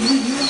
Mm-hmm.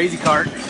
crazy cart.